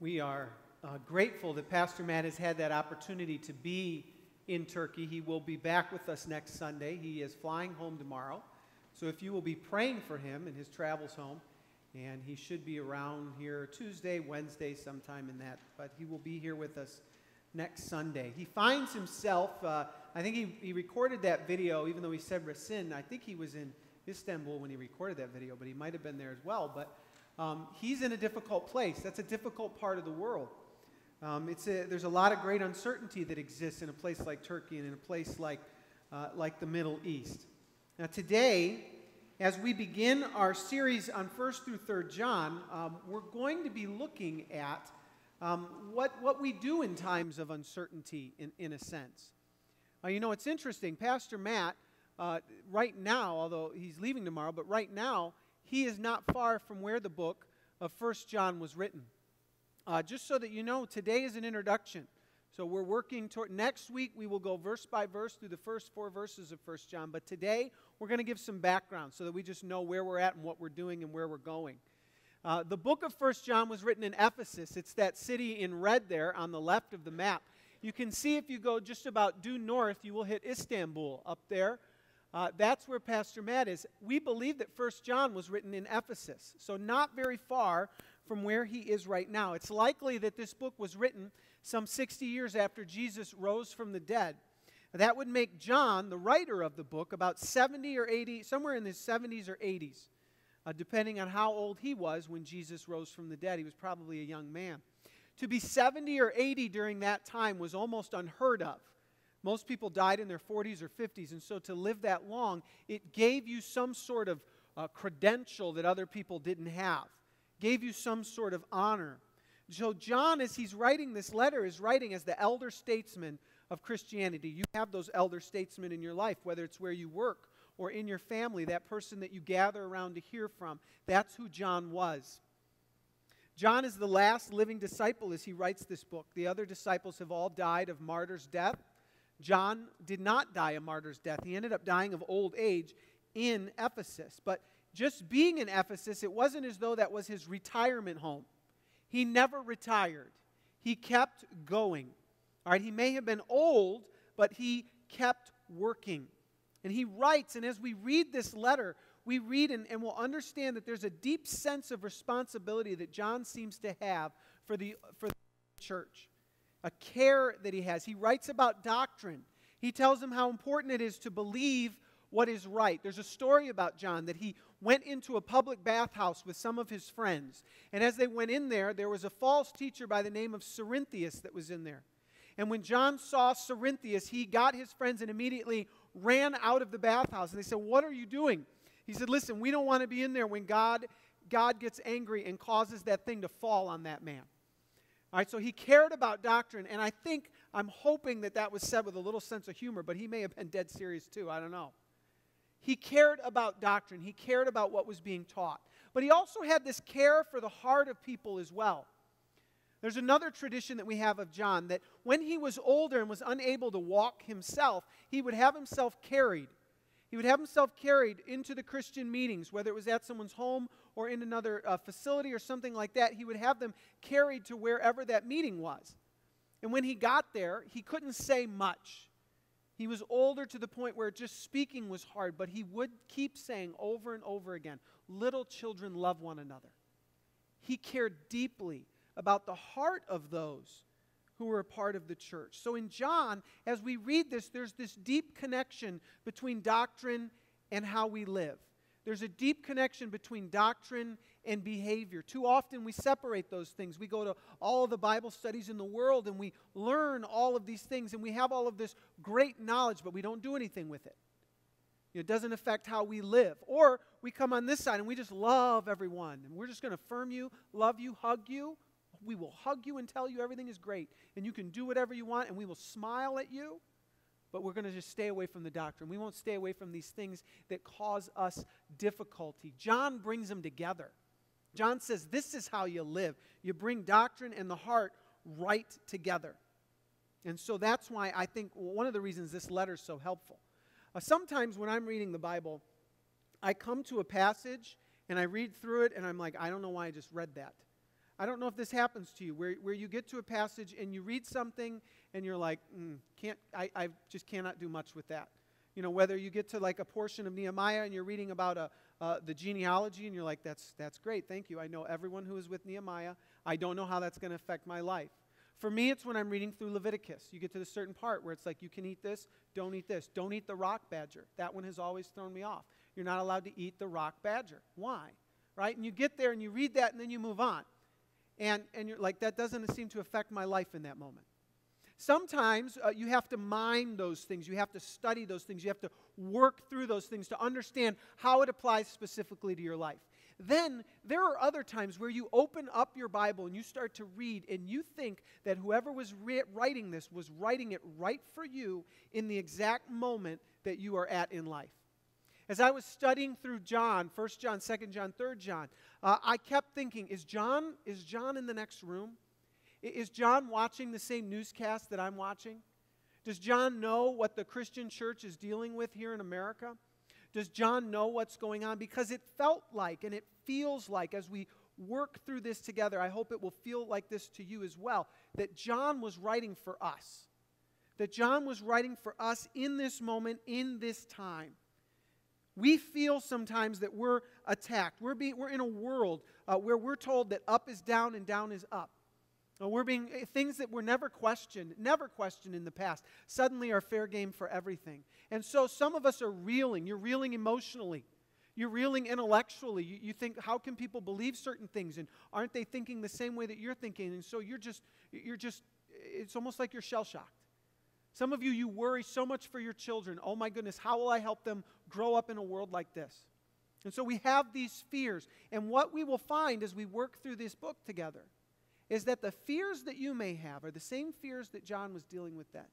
We are uh, grateful that Pastor Matt has had that opportunity to be in Turkey. He will be back with us next Sunday. He is flying home tomorrow. So if you will be praying for him in his travels home, and he should be around here Tuesday, Wednesday, sometime in that, but he will be here with us next Sunday. He finds himself, uh, I think he, he recorded that video, even though he said Rasin, I think he was in Istanbul when he recorded that video, but he might have been there as well. But um, he's in a difficult place. That's a difficult part of the world. Um, it's a, there's a lot of great uncertainty that exists in a place like Turkey and in a place like, uh, like the Middle East. Now, today, as we begin our series on 1st through 3rd John, um, we're going to be looking at um, what, what we do in times of uncertainty, in, in a sense. Uh, you know, it's interesting. Pastor Matt, uh, right now, although he's leaving tomorrow, but right now, he is not far from where the book of First John was written. Uh, just so that you know, today is an introduction. So we're working toward next week we will go verse by verse through the first four verses of First John, but today we're going to give some background so that we just know where we're at and what we're doing and where we're going. Uh, the book of First John was written in Ephesus. It's that city in red there on the left of the map. You can see if you go just about due north, you will hit Istanbul up there. Uh, that's where Pastor Matt is. We believe that First John was written in Ephesus, so not very far from where he is right now. It's likely that this book was written some 60 years after Jesus rose from the dead. That would make John, the writer of the book, about 70 or 80, somewhere in his 70s or 80s, uh, depending on how old he was when Jesus rose from the dead. He was probably a young man. To be 70 or 80 during that time was almost unheard of. Most people died in their 40s or 50s, and so to live that long, it gave you some sort of uh, credential that other people didn't have, gave you some sort of honor. So, John, as he's writing this letter, is writing as the elder statesman of Christianity. You have those elder statesmen in your life, whether it's where you work or in your family, that person that you gather around to hear from. That's who John was. John is the last living disciple as he writes this book. The other disciples have all died of martyr's death. John did not die a martyr's death. He ended up dying of old age in Ephesus. But just being in Ephesus, it wasn't as though that was his retirement home. He never retired, he kept going. All right, he may have been old, but he kept working. And he writes, and as we read this letter, we read and, and we'll understand that there's a deep sense of responsibility that John seems to have for the, for the church a care that he has. He writes about doctrine. He tells them how important it is to believe what is right. There's a story about John that he went into a public bathhouse with some of his friends. And as they went in there, there was a false teacher by the name of Cerinthius that was in there. And when John saw Cerinthius, he got his friends and immediately ran out of the bathhouse. And they said, What are you doing? He said, Listen, we don't want to be in there when God, God gets angry and causes that thing to fall on that man. All right, so he cared about doctrine, and I think, I'm hoping that that was said with a little sense of humor, but he may have been dead serious too. I don't know. He cared about doctrine, he cared about what was being taught. But he also had this care for the heart of people as well. There's another tradition that we have of John that when he was older and was unable to walk himself, he would have himself carried. He would have himself carried into the Christian meetings, whether it was at someone's home or in another uh, facility or something like that. He would have them carried to wherever that meeting was. And when he got there, he couldn't say much. He was older to the point where just speaking was hard, but he would keep saying over and over again, Little children love one another. He cared deeply about the heart of those who were a part of the church. So in John, as we read this, there's this deep connection between doctrine and how we live. There's a deep connection between doctrine and behavior. Too often we separate those things. We go to all the Bible studies in the world and we learn all of these things and we have all of this great knowledge, but we don't do anything with it. It doesn't affect how we live. Or we come on this side and we just love everyone and we're just going to affirm you, love you, hug you, we will hug you and tell you everything is great, and you can do whatever you want, and we will smile at you, but we're going to just stay away from the doctrine. We won't stay away from these things that cause us difficulty. John brings them together. John says, This is how you live. You bring doctrine and the heart right together. And so that's why I think one of the reasons this letter is so helpful. Uh, sometimes when I'm reading the Bible, I come to a passage and I read through it and I'm like, I don't know why I just read that. I don't know if this happens to you, where, where you get to a passage and you read something and you're like, mm, can't, I, I just cannot do much with that. You know, whether you get to like a portion of Nehemiah and you're reading about a, uh, the genealogy and you're like, that's, that's great, thank you. I know everyone who is with Nehemiah. I don't know how that's going to affect my life. For me, it's when I'm reading through Leviticus. You get to the certain part where it's like, you can eat this, don't eat this. Don't eat the rock badger. That one has always thrown me off. You're not allowed to eat the rock badger. Why? Right? And you get there and you read that and then you move on. And, and you're like, that doesn't seem to affect my life in that moment. Sometimes uh, you have to mine those things. You have to study those things. You have to work through those things to understand how it applies specifically to your life. Then there are other times where you open up your Bible and you start to read, and you think that whoever was re- writing this was writing it right for you in the exact moment that you are at in life. As I was studying through John, 1 John, 2 John, 3 John, uh, I kept thinking, is John, is John in the next room? Is John watching the same newscast that I'm watching? Does John know what the Christian church is dealing with here in America? Does John know what's going on? Because it felt like and it feels like as we work through this together, I hope it will feel like this to you as well, that John was writing for us. That John was writing for us in this moment, in this time. We feel sometimes that we're attacked. We're, being, we're in a world uh, where we're told that up is down and down is up. We're being eh, things that were never questioned, never questioned in the past, suddenly are fair game for everything. And so some of us are reeling. You're reeling emotionally. You're reeling intellectually. You, you think, how can people believe certain things? And aren't they thinking the same way that you're thinking? And so you're just, you're just, it's almost like you're shell shocked. Some of you, you worry so much for your children. Oh my goodness, how will I help them grow up in a world like this? And so we have these fears. And what we will find as we work through this book together is that the fears that you may have are the same fears that John was dealing with then.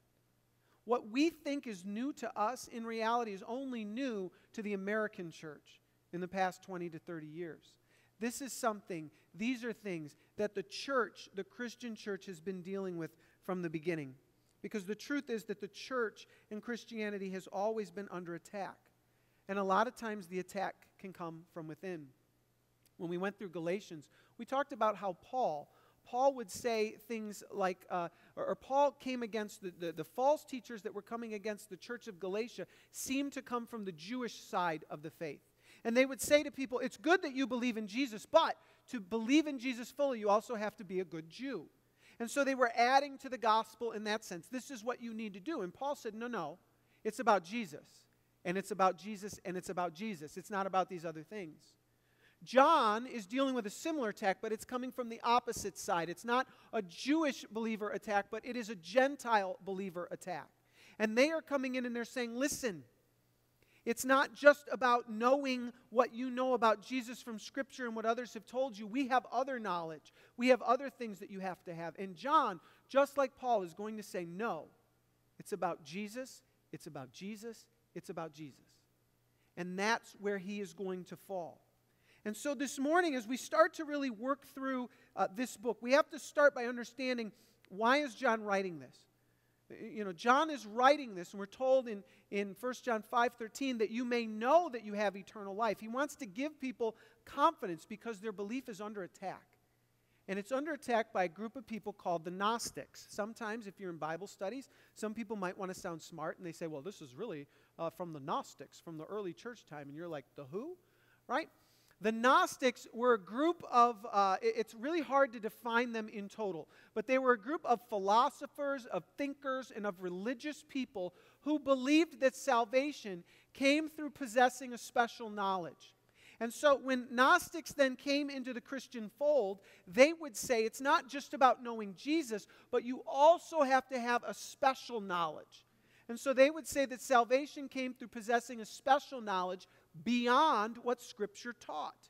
What we think is new to us in reality is only new to the American church in the past 20 to 30 years. This is something, these are things that the church, the Christian church, has been dealing with from the beginning. Because the truth is that the church in Christianity has always been under attack. And a lot of times the attack can come from within. When we went through Galatians, we talked about how Paul, Paul would say things like, uh, or, or, Paul came against the, the, the, false teachers that were coming against the church of Galatia, seemed to come from the Jewish side of the faith. And they would say to people, it's good that you believe in Jesus, but to believe in Jesus fully, you also have to be a good Jew. And so they were adding to the gospel in that sense. This is what you need to do. And Paul said, no, no, it's about Jesus. And it's about Jesus, and it's about Jesus. It's not about these other things. John is dealing with a similar attack, but it's coming from the opposite side. It's not a Jewish believer attack, but it is a Gentile believer attack. And they are coming in and they're saying, listen, it's not just about knowing what you know about Jesus from Scripture and what others have told you. We have other knowledge, we have other things that you have to have. And John, just like Paul, is going to say, no, it's about Jesus, it's about Jesus, it's about Jesus. And that's where he is going to fall. And so this morning, as we start to really work through uh, this book, we have to start by understanding why is John writing this? You know, John is writing this, and we're told in, in 1 John 5.13 that you may know that you have eternal life. He wants to give people confidence because their belief is under attack. And it's under attack by a group of people called the Gnostics. Sometimes, if you're in Bible studies, some people might want to sound smart and they say, well, this is really uh, from the Gnostics, from the early church time. And you're like, the who? Right? The Gnostics were a group of, uh, it's really hard to define them in total, but they were a group of philosophers, of thinkers, and of religious people who believed that salvation came through possessing a special knowledge. And so when Gnostics then came into the Christian fold, they would say it's not just about knowing Jesus, but you also have to have a special knowledge. And so they would say that salvation came through possessing a special knowledge beyond what Scripture taught.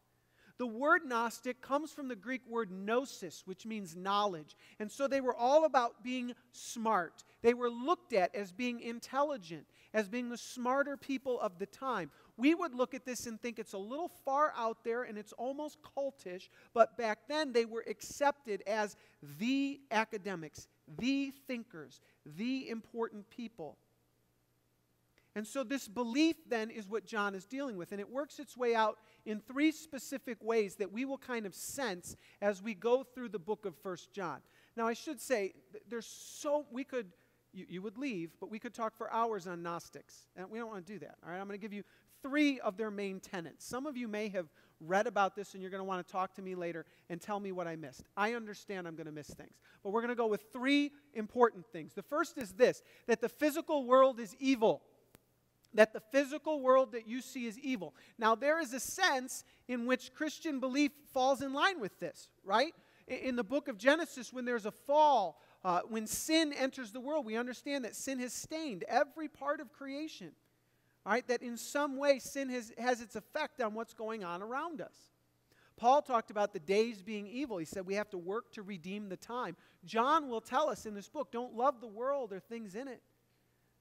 The word Gnostic comes from the Greek word gnosis, which means knowledge. And so they were all about being smart. They were looked at as being intelligent, as being the smarter people of the time. We would look at this and think it's a little far out there and it's almost cultish, but back then they were accepted as the academics, the thinkers, the important people. And so, this belief then is what John is dealing with. And it works its way out in three specific ways that we will kind of sense as we go through the book of First John. Now, I should say, there's so, we could, you, you would leave, but we could talk for hours on Gnostics. And we don't want to do that. All right, I'm going to give you three of their main tenets. Some of you may have read about this and you're going to want to talk to me later and tell me what I missed. I understand I'm going to miss things. But we're going to go with three important things. The first is this that the physical world is evil that the physical world that you see is evil. Now, there is a sense in which Christian belief falls in line with this, right? In the book of Genesis, when there's a fall, uh, when sin enters the world, we understand that sin has stained every part of creation, right? That in some way sin has, has its effect on what's going on around us. Paul talked about the days being evil. He said we have to work to redeem the time. John will tell us in this book don't love the world or things in it.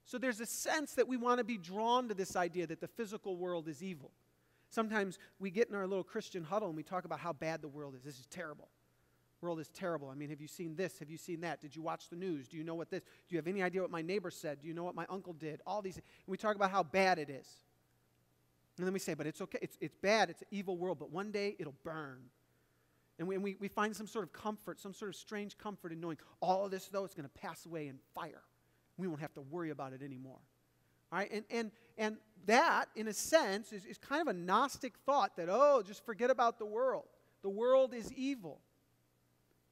So there's a sense that we want to be drawn to this idea that the physical world is evil. Sometimes we get in our little Christian huddle and we talk about how bad the world is. This is terrible. World is terrible. I mean, have you seen this? Have you seen that? Did you watch the news? Do you know what this? Do you have any idea what my neighbor said? Do you know what my uncle did? All these. And we talk about how bad it is. And then we say, but it's okay. It's, it's bad. It's an evil world. But one day it'll burn. And we, and we, we find some sort of comfort, some sort of strange comfort in knowing all of this, though, is going to pass away in fire. We won't have to worry about it anymore. All right? And, and, and that, in a sense, is, is kind of a Gnostic thought that, oh, just forget about the world. The world is evil.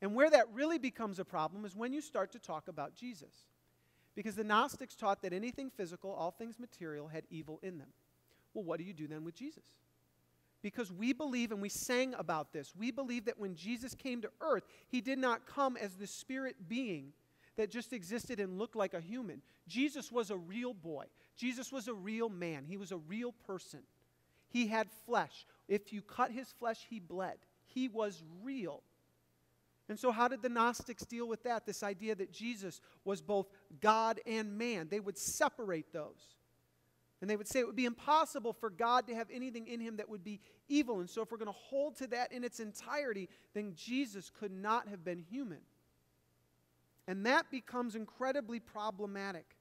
And where that really becomes a problem is when you start to talk about Jesus. Because the Gnostics taught that anything physical, all things material, had evil in them. Well, what do you do then with Jesus? Because we believe, and we sang about this, we believe that when Jesus came to earth, he did not come as the spirit being that just existed and looked like a human. Jesus was a real boy. Jesus was a real man. He was a real person. He had flesh. If you cut his flesh, he bled. He was real. And so, how did the Gnostics deal with that? This idea that Jesus was both God and man. They would separate those. And they would say it would be impossible for God to have anything in him that would be evil. And so, if we're going to hold to that in its entirety, then Jesus could not have been human. And that becomes incredibly problematic.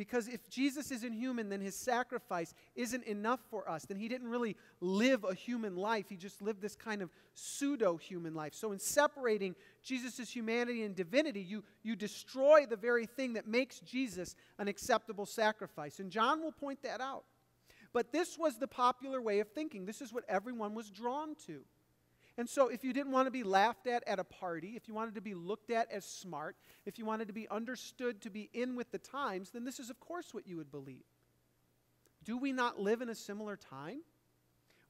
Because if Jesus isn't human, then his sacrifice isn't enough for us. Then he didn't really live a human life. He just lived this kind of pseudo human life. So, in separating Jesus' humanity and divinity, you, you destroy the very thing that makes Jesus an acceptable sacrifice. And John will point that out. But this was the popular way of thinking, this is what everyone was drawn to. And so, if you didn't want to be laughed at at a party, if you wanted to be looked at as smart, if you wanted to be understood to be in with the times, then this is, of course, what you would believe. Do we not live in a similar time?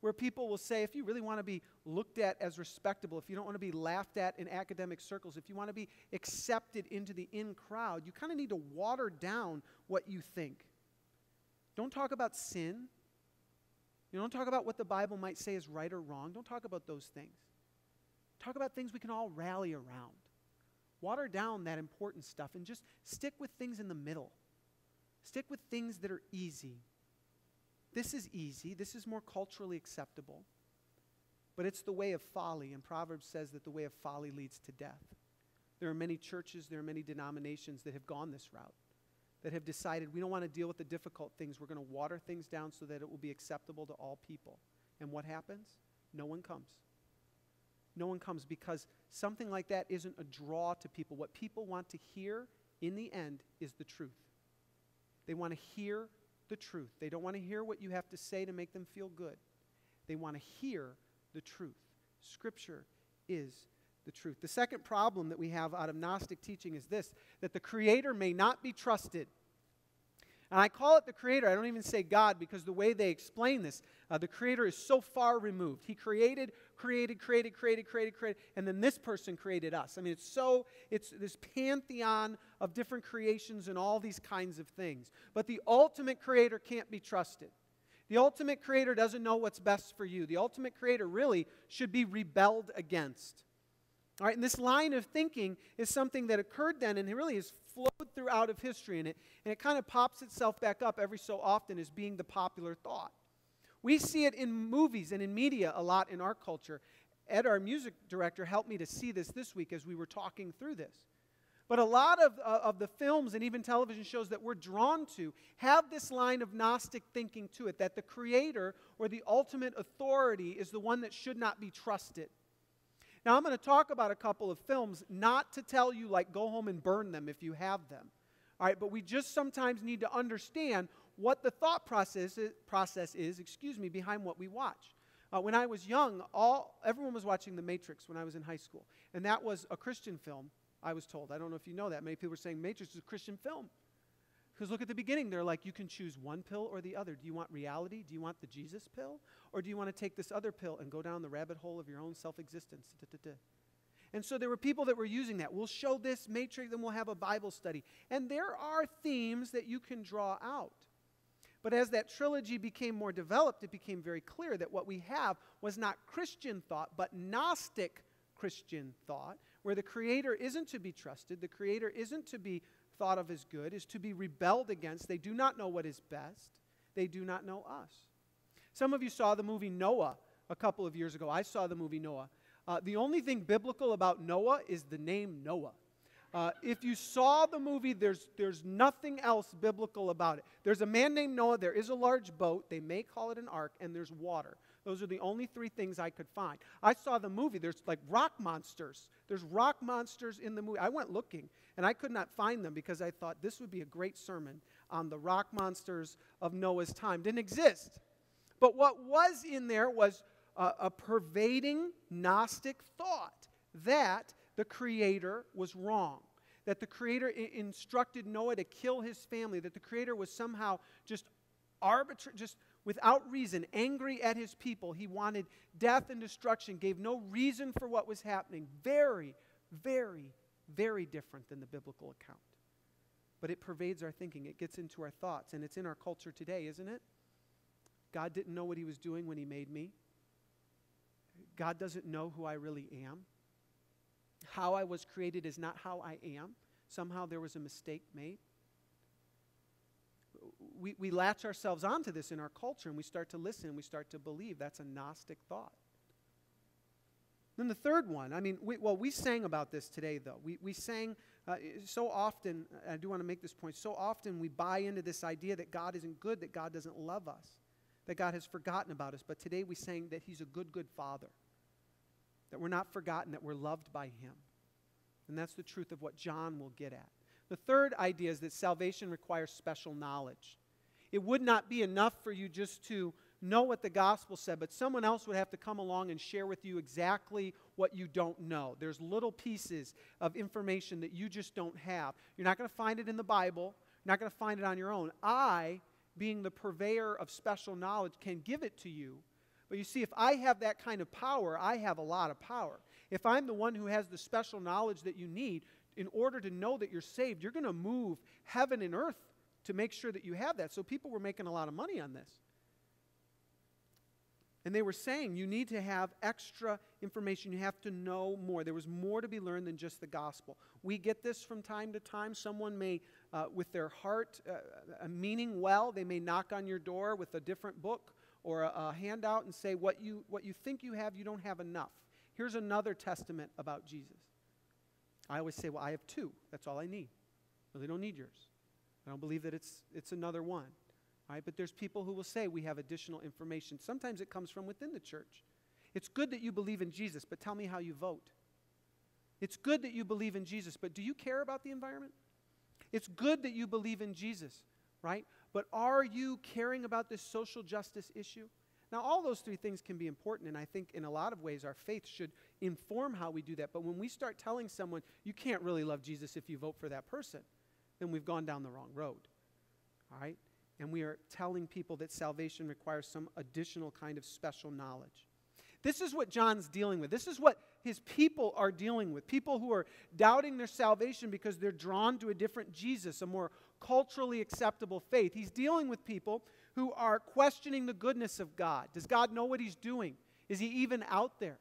Where people will say, if you really want to be looked at as respectable, if you don't want to be laughed at in academic circles, if you want to be accepted into the in crowd, you kind of need to water down what you think. Don't talk about sin. You don't talk about what the Bible might say is right or wrong. Don't talk about those things. Talk about things we can all rally around. Water down that important stuff and just stick with things in the middle. Stick with things that are easy. This is easy, this is more culturally acceptable. But it's the way of folly, and Proverbs says that the way of folly leads to death. There are many churches, there are many denominations that have gone this route that have decided we don't want to deal with the difficult things. We're going to water things down so that it will be acceptable to all people. And what happens? No one comes. No one comes because something like that isn't a draw to people. What people want to hear in the end is the truth. They want to hear the truth. They don't want to hear what you have to say to make them feel good. They want to hear the truth. Scripture is the truth. The second problem that we have out of Gnostic teaching is this that the Creator may not be trusted. And I call it the Creator. I don't even say God because the way they explain this, uh, the Creator is so far removed. He created, created, created, created, created, created, and then this person created us. I mean, it's so, it's this pantheon of different creations and all these kinds of things. But the ultimate Creator can't be trusted. The ultimate Creator doesn't know what's best for you. The ultimate Creator really should be rebelled against. All right, and this line of thinking is something that occurred then and it really has flowed throughout of history in it, and it kind of pops itself back up every so often as being the popular thought. We see it in movies and in media a lot in our culture. Ed, our music director, helped me to see this this week as we were talking through this. But a lot of, uh, of the films and even television shows that we're drawn to have this line of Gnostic thinking to it that the creator or the ultimate authority is the one that should not be trusted. Now, I'm going to talk about a couple of films, not to tell you, like, go home and burn them if you have them. All right, but we just sometimes need to understand what the thought process is, process is excuse me, behind what we watch. Uh, when I was young, all, everyone was watching The Matrix when I was in high school. And that was a Christian film, I was told. I don't know if you know that. Many people were saying Matrix is a Christian film. Because look at the beginning, they're like, you can choose one pill or the other. Do you want reality? Do you want the Jesus pill? Or do you want to take this other pill and go down the rabbit hole of your own self existence? And so there were people that were using that. We'll show this matrix, then we'll have a Bible study. And there are themes that you can draw out. But as that trilogy became more developed, it became very clear that what we have was not Christian thought, but Gnostic Christian thought, where the Creator isn't to be trusted, the Creator isn't to be thought of as good, is to be rebelled against. They do not know what is best, they do not know us. Some of you saw the movie Noah a couple of years ago. I saw the movie Noah. Uh, the only thing biblical about Noah is the name Noah. Uh, if you saw the movie, there's, there's nothing else biblical about it. There's a man named Noah, there is a large boat, they may call it an ark, and there's water. Those are the only three things I could find. I saw the movie, there's like rock monsters. There's rock monsters in the movie. I went looking, and I could not find them because I thought this would be a great sermon on the rock monsters of Noah's time. Didn't exist. But what was in there was a, a pervading Gnostic thought that the Creator was wrong. That the Creator instructed Noah to kill his family. That the Creator was somehow just arbitrary, just without reason, angry at his people. He wanted death and destruction, gave no reason for what was happening. Very, very, very different than the biblical account. But it pervades our thinking, it gets into our thoughts, and it's in our culture today, isn't it? God didn't know what he was doing when he made me. God doesn't know who I really am. How I was created is not how I am. Somehow there was a mistake made. We, we latch ourselves onto this in our culture and we start to listen and we start to believe. That's a Gnostic thought. Then the third one, I mean, we, well, we sang about this today, though. We, we sang uh, so often, I do want to make this point, so often we buy into this idea that God isn't good, that God doesn't love us, that God has forgotten about us. But today we sang that He's a good, good Father that we're not forgotten, that we're loved by Him. And that's the truth of what John will get at. The third idea is that salvation requires special knowledge. It would not be enough for you just to know what the gospel said, but someone else would have to come along and share with you exactly what you don't know. There's little pieces of information that you just don't have. You're not going to find it in the Bible, you're not going to find it on your own. I, being the purveyor of special knowledge, can give it to you but you see, if I have that kind of power, I have a lot of power. If I'm the one who has the special knowledge that you need in order to know that you're saved, you're going to move heaven and earth to make sure that you have that. So people were making a lot of money on this. And they were saying you need to have extra information. You have to know more. There was more to be learned than just the gospel. We get this from time to time. Someone may, uh, with their heart uh, meaning well, they may knock on your door with a different book or a, a handout and say, what you, what you think you have, you don't have enough. Here's another testament about Jesus. I always say, well, I have two. That's all I need. Well, they don't need yours. I don't believe that it's, it's another one. Right? but there's people who will say we have additional information. Sometimes it comes from within the church. It's good that you believe in Jesus, but tell me how you vote. It's good that you believe in Jesus, but do you care about the environment? It's good that you believe in Jesus, right? But are you caring about this social justice issue? Now, all those three things can be important, and I think in a lot of ways our faith should inform how we do that. But when we start telling someone, you can't really love Jesus if you vote for that person, then we've gone down the wrong road. All right? And we are telling people that salvation requires some additional kind of special knowledge. This is what John's dealing with. This is what his people are dealing with. People who are doubting their salvation because they're drawn to a different Jesus, a more culturally acceptable faith. He's dealing with people who are questioning the goodness of God. Does God know what he's doing? Is he even out there?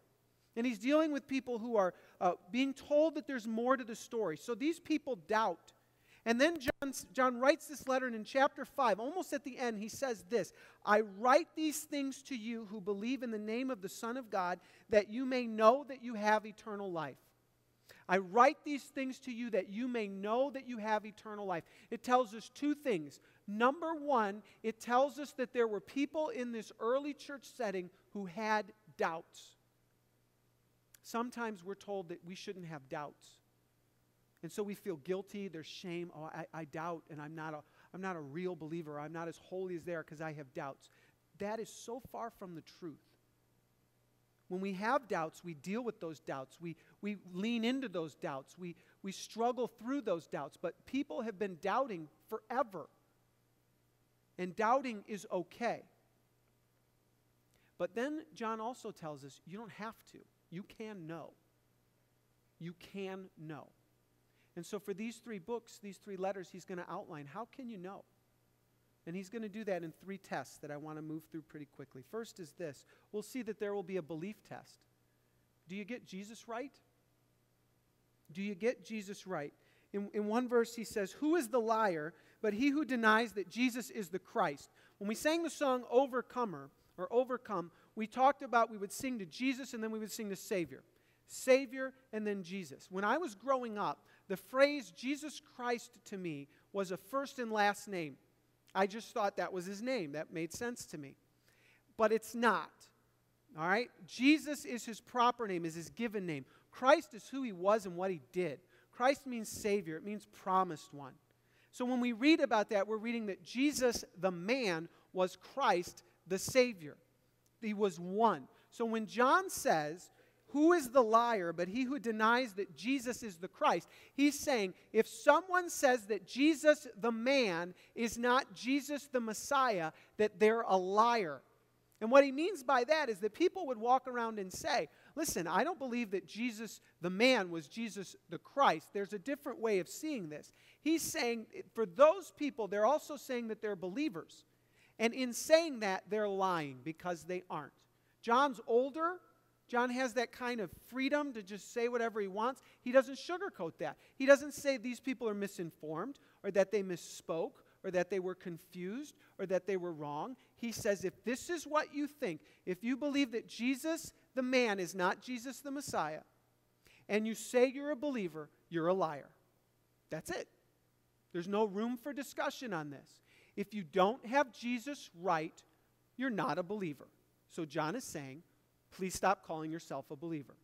And he's dealing with people who are uh, being told that there's more to the story. So these people doubt. And then John, John writes this letter, and in chapter 5, almost at the end, he says this I write these things to you who believe in the name of the Son of God, that you may know that you have eternal life. I write these things to you that you may know that you have eternal life. It tells us two things. Number one, it tells us that there were people in this early church setting who had doubts. Sometimes we're told that we shouldn't have doubts. And so we feel guilty, there's shame. Oh, I, I doubt, and I'm not, a, I'm not a real believer. I'm not as holy as they are because I have doubts. That is so far from the truth. When we have doubts, we deal with those doubts. We, we lean into those doubts. We, we struggle through those doubts. But people have been doubting forever. And doubting is okay. But then John also tells us you don't have to. You can know. You can know. And so for these three books, these three letters, he's going to outline how can you know? And he's going to do that in three tests that I want to move through pretty quickly. First is this we'll see that there will be a belief test. Do you get Jesus right? Do you get Jesus right? In, in one verse, he says, Who is the liar but he who denies that Jesus is the Christ? When we sang the song Overcomer or Overcome, we talked about we would sing to Jesus and then we would sing to Savior. Savior and then Jesus. When I was growing up, the phrase Jesus Christ to me was a first and last name. I just thought that was his name. That made sense to me. But it's not. All right? Jesus is his proper name, is his given name. Christ is who he was and what he did. Christ means Savior, it means promised one. So when we read about that, we're reading that Jesus, the man, was Christ, the Savior. He was one. So when John says, who is the liar but he who denies that Jesus is the Christ? He's saying if someone says that Jesus the man is not Jesus the Messiah, that they're a liar. And what he means by that is that people would walk around and say, Listen, I don't believe that Jesus the man was Jesus the Christ. There's a different way of seeing this. He's saying, for those people, they're also saying that they're believers. And in saying that, they're lying because they aren't. John's older. John has that kind of freedom to just say whatever he wants. He doesn't sugarcoat that. He doesn't say these people are misinformed or that they misspoke or that they were confused or that they were wrong. He says, if this is what you think, if you believe that Jesus the man is not Jesus the Messiah, and you say you're a believer, you're a liar. That's it. There's no room for discussion on this. If you don't have Jesus right, you're not a believer. So John is saying, please stop calling yourself a believer.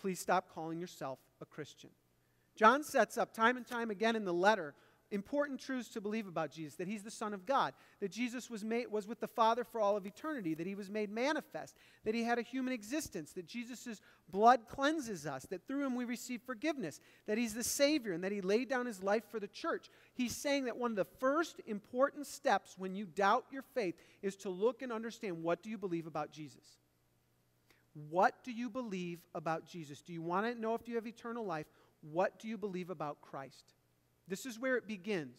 Please stop calling yourself a Christian. John sets up time and time again in the letter important truths to believe about Jesus that he's the Son of God, that Jesus was, made, was with the Father for all of eternity, that he was made manifest, that he had a human existence, that Jesus' blood cleanses us, that through him we receive forgiveness, that he's the Savior, and that he laid down his life for the church. He's saying that one of the first important steps when you doubt your faith is to look and understand what do you believe about Jesus? What do you believe about Jesus? Do you want to know if you have eternal life? What do you believe about Christ? This is where it begins.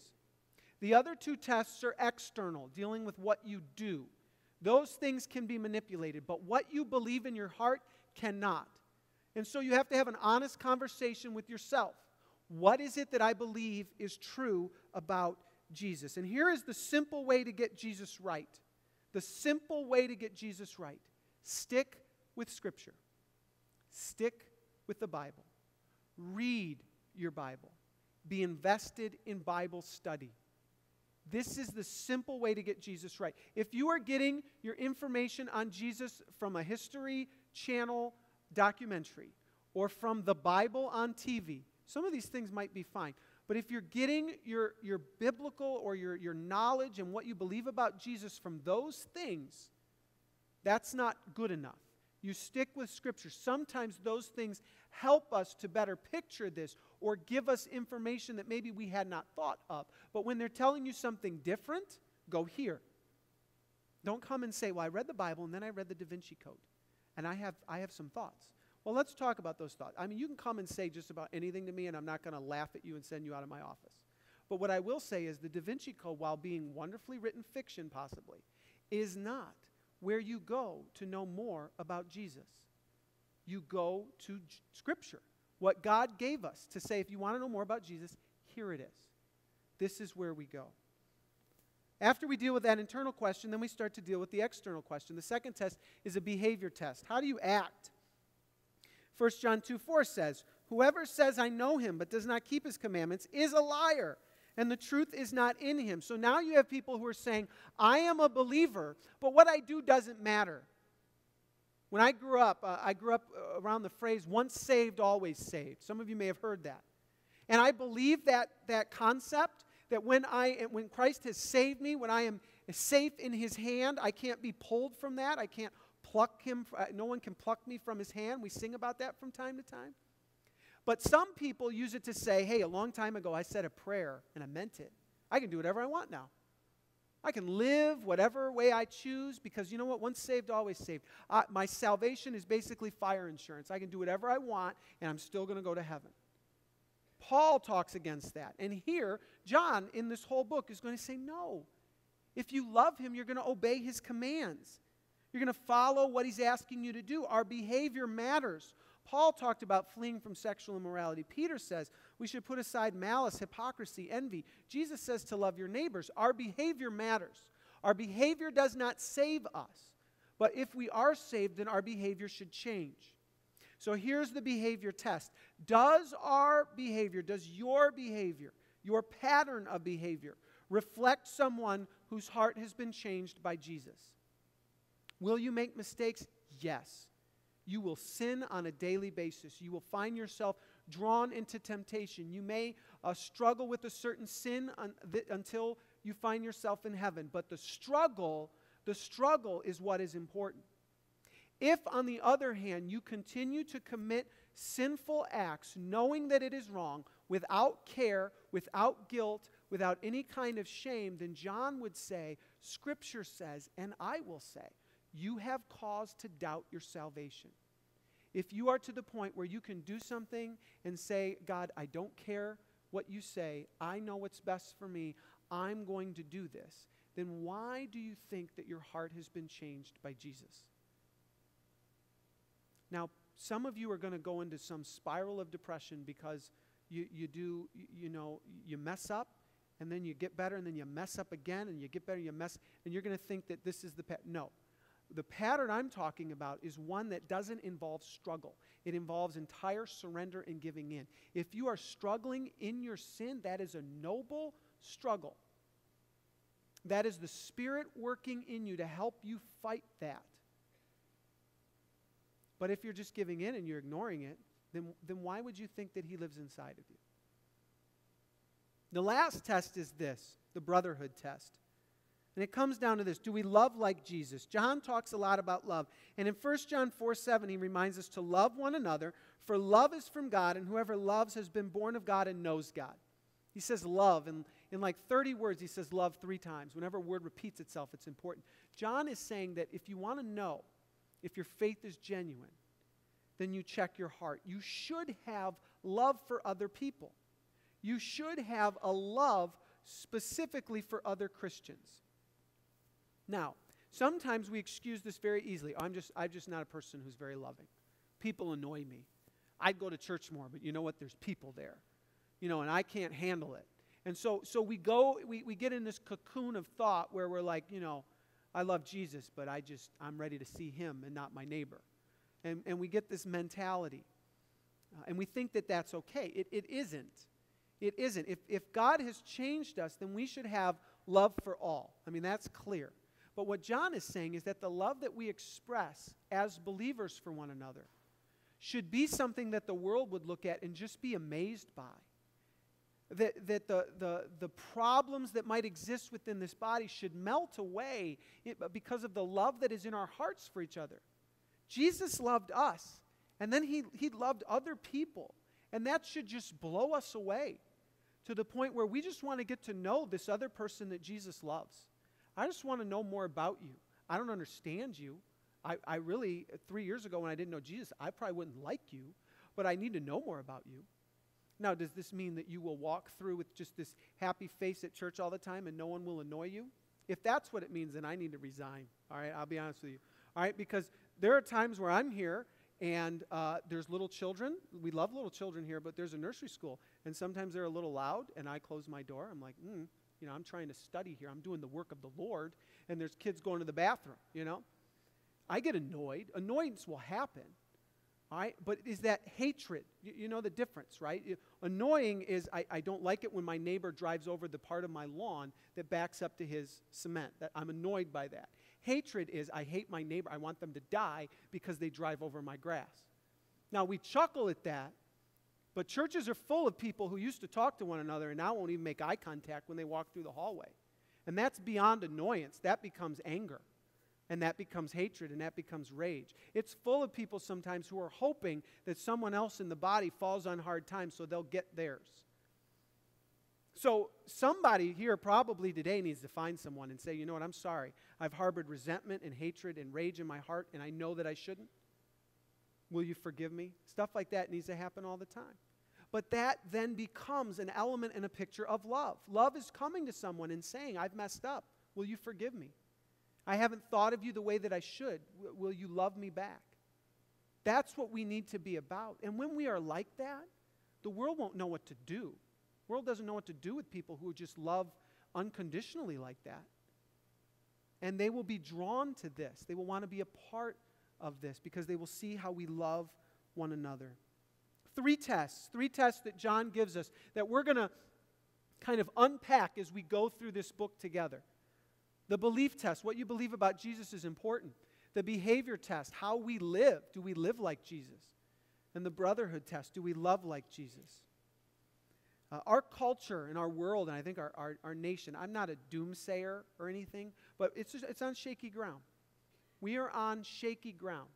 The other two tests are external, dealing with what you do. Those things can be manipulated, but what you believe in your heart cannot. And so you have to have an honest conversation with yourself. What is it that I believe is true about Jesus? And here is the simple way to get Jesus right. The simple way to get Jesus right stick with Scripture, stick with the Bible, read your Bible. Be invested in Bible study. This is the simple way to get Jesus right. If you are getting your information on Jesus from a History Channel documentary or from the Bible on TV, some of these things might be fine. But if you're getting your, your biblical or your, your knowledge and what you believe about Jesus from those things, that's not good enough. You stick with Scripture. Sometimes those things help us to better picture this or give us information that maybe we had not thought of. But when they're telling you something different, go here. Don't come and say, Well, I read the Bible and then I read the Da Vinci Code, and I have, I have some thoughts. Well, let's talk about those thoughts. I mean, you can come and say just about anything to me, and I'm not going to laugh at you and send you out of my office. But what I will say is the Da Vinci Code, while being wonderfully written fiction, possibly, is not where you go to know more about Jesus. You go to J- Scripture, what God gave us to say, if you want to know more about Jesus, here it is. This is where we go. After we deal with that internal question, then we start to deal with the external question. The second test is a behavior test. How do you act? 1 John 2 4 says, Whoever says, I know him, but does not keep his commandments, is a liar, and the truth is not in him. So now you have people who are saying, I am a believer, but what I do doesn't matter. When I grew up, uh, I grew up uh, around the phrase, once saved, always saved. Some of you may have heard that. And I believe that, that concept that when, I, when Christ has saved me, when I am safe in his hand, I can't be pulled from that. I can't pluck him, uh, no one can pluck me from his hand. We sing about that from time to time. But some people use it to say, hey, a long time ago I said a prayer and I meant it. I can do whatever I want now. I can live whatever way I choose because you know what? Once saved, always saved. My salvation is basically fire insurance. I can do whatever I want and I'm still going to go to heaven. Paul talks against that. And here, John, in this whole book, is going to say, no. If you love him, you're going to obey his commands. You're going to follow what he's asking you to do. Our behavior matters. Paul talked about fleeing from sexual immorality. Peter says we should put aside malice, hypocrisy, envy. Jesus says to love your neighbors. Our behavior matters. Our behavior does not save us. But if we are saved, then our behavior should change. So here's the behavior test Does our behavior, does your behavior, your pattern of behavior, reflect someone whose heart has been changed by Jesus? Will you make mistakes? Yes. You will sin on a daily basis. You will find yourself drawn into temptation. You may uh, struggle with a certain sin un- th- until you find yourself in heaven. But the struggle, the struggle is what is important. If, on the other hand, you continue to commit sinful acts knowing that it is wrong, without care, without guilt, without any kind of shame, then John would say, Scripture says, and I will say, you have cause to doubt your salvation. If you are to the point where you can do something and say, God, I don't care what you say, I know what's best for me, I'm going to do this, then why do you think that your heart has been changed by Jesus? Now, some of you are going to go into some spiral of depression because you, you do, you, know, you mess up and then you get better and then you mess up again and you get better, and you mess, and you're going to think that this is the path. No the pattern I'm talking about is one that doesn't involve struggle. It involves entire surrender and giving in. If you are struggling in your sin, that is a noble struggle. That is the Spirit working in you to help you fight that. But if you're just giving in and you're ignoring it, then, then why would you think that He lives inside of you? The last test is this the brotherhood test. And it comes down to this do we love like Jesus? John talks a lot about love. And in 1 John 4 7, he reminds us to love one another, for love is from God, and whoever loves has been born of God and knows God. He says love, and in like 30 words, he says love three times. Whenever a word repeats itself, it's important. John is saying that if you want to know if your faith is genuine, then you check your heart. You should have love for other people. You should have a love specifically for other Christians. Now, sometimes we excuse this very easily. I'm just, I'm just not a person who's very loving. People annoy me. I'd go to church more, but you know what? There's people there. You know, and I can't handle it. And so, so we go, we, we get in this cocoon of thought where we're like, you know, I love Jesus, but I just, I'm ready to see him and not my neighbor. And, and we get this mentality. Uh, and we think that that's okay. It, it isn't. It isn't. If, if God has changed us, then we should have love for all. I mean, that's clear. But what John is saying is that the love that we express as believers for one another should be something that the world would look at and just be amazed by. That, that the, the, the problems that might exist within this body should melt away because of the love that is in our hearts for each other. Jesus loved us, and then he, he loved other people. And that should just blow us away to the point where we just want to get to know this other person that Jesus loves. I just want to know more about you. I don't understand you. I, I really, three years ago when I didn't know Jesus, I probably wouldn't like you, but I need to know more about you. Now, does this mean that you will walk through with just this happy face at church all the time and no one will annoy you? If that's what it means, then I need to resign. All right, I'll be honest with you. All right, because there are times where I'm here and uh, there's little children. We love little children here, but there's a nursery school, and sometimes they're a little loud, and I close my door. I'm like, hmm, you know, I'm trying to study here. I'm doing the work of the Lord, and there's kids going to the bathroom, you know. I get annoyed. Annoyance will happen. All right? But is that hatred? You, you know the difference, right? Annoying is I, I don't like it when my neighbor drives over the part of my lawn that backs up to his cement. That I'm annoyed by that. Hatred is I hate my neighbor. I want them to die because they drive over my grass. Now we chuckle at that, but churches are full of people who used to talk to one another and now won't even make eye contact when they walk through the hallway. And that's beyond annoyance. That becomes anger. And that becomes hatred and that becomes rage. It's full of people sometimes who are hoping that someone else in the body falls on hard times so they'll get theirs. So, somebody here probably today needs to find someone and say, you know what, I'm sorry. I've harbored resentment and hatred and rage in my heart, and I know that I shouldn't. Will you forgive me? Stuff like that needs to happen all the time. But that then becomes an element and a picture of love. Love is coming to someone and saying, I've messed up. Will you forgive me? I haven't thought of you the way that I should. Will you love me back? That's what we need to be about. And when we are like that, the world won't know what to do. The world doesn't know what to do with people who just love unconditionally like that. And they will be drawn to this. They will want to be a part of this because they will see how we love one another. Three tests, three tests that John gives us that we're going to kind of unpack as we go through this book together. The belief test, what you believe about Jesus is important. The behavior test, how we live. Do we live like Jesus? And the brotherhood test, do we love like Jesus? Uh, our culture and our world, and I think our, our, our nation, I'm not a doomsayer or anything, but it's, just, it's on shaky ground. We are on shaky ground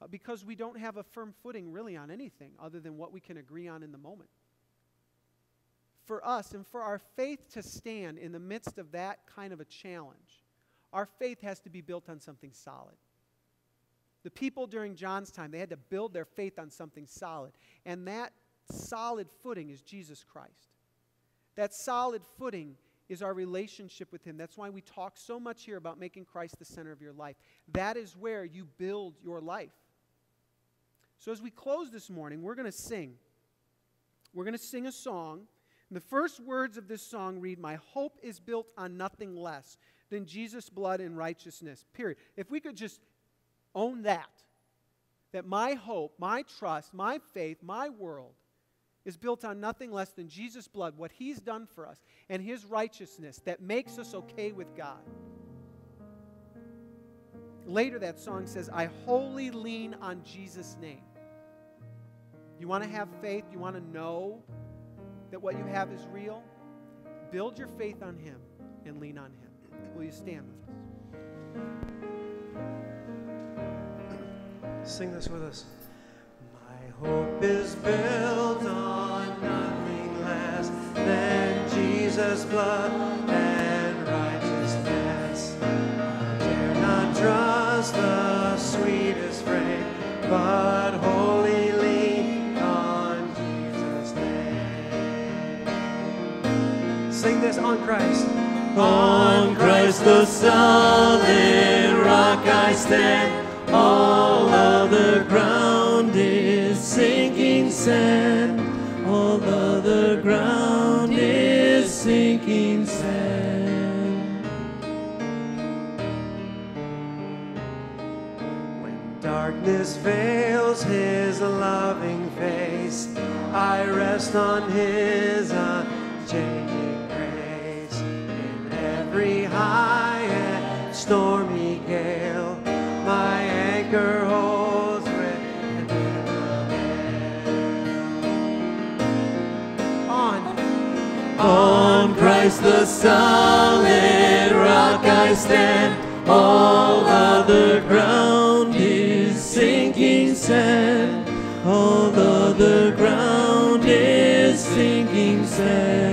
uh, because we don't have a firm footing really on anything other than what we can agree on in the moment. For us and for our faith to stand in the midst of that kind of a challenge, our faith has to be built on something solid. The people during John's time, they had to build their faith on something solid. And that solid footing is Jesus Christ. That solid footing is our relationship with Him. That's why we talk so much here about making Christ the center of your life. That is where you build your life. So, as we close this morning, we're going to sing. We're going to sing a song. And the first words of this song read, My hope is built on nothing less than Jesus' blood and righteousness. Period. If we could just own that, that my hope, my trust, my faith, my world is built on nothing less than Jesus' blood, what He's done for us, and His righteousness that makes us okay with God. Later, that song says, I wholly lean on Jesus' name. You want to have faith? You want to know that what you have is real? Build your faith on Him and lean on Him. Will you stand with us? Sing this with us. Hope is built on nothing less than Jesus' blood and righteousness. I dare not trust the sweetest frame, but wholly lean on Jesus' name. Sing this on Christ. On Christ the solid rock I stand, all other ground sand. All other ground is sinking sand. When darkness veils his loving face, I rest on his unchanging grace. In every high the solid rock I stand, all other ground is sinking sand. All other ground is sinking sand.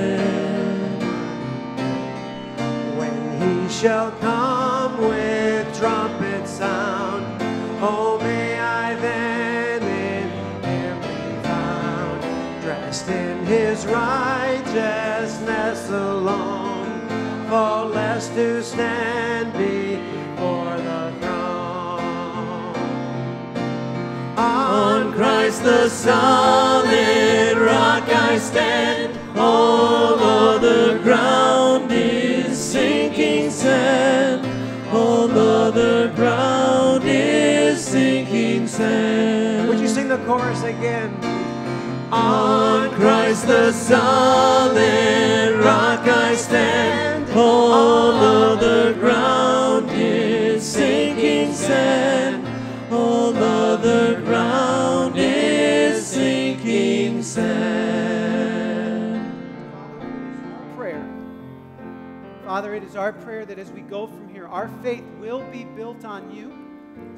For less to stand before the throne. On Christ the solid rock I stand, all other ground is sinking sand. All other ground is sinking sand. Would you sing the chorus again. On Christ the solid rock I stand. All other ground is sinking sand. All other ground is sinking sand. prayer. Father, it is our prayer that as we go from here, our faith will be built on you.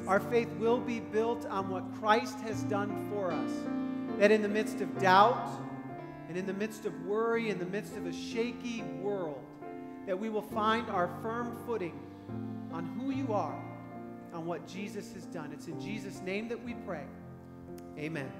Our faith will be built on what Christ has done for us. That in the midst of doubt and in the midst of worry, in the midst of a shaky world, that we will find our firm footing on who you are, on what Jesus has done. It's in Jesus' name that we pray. Amen.